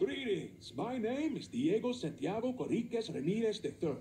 Greetings. My name is Diego Santiago Corriquez Ramirez III.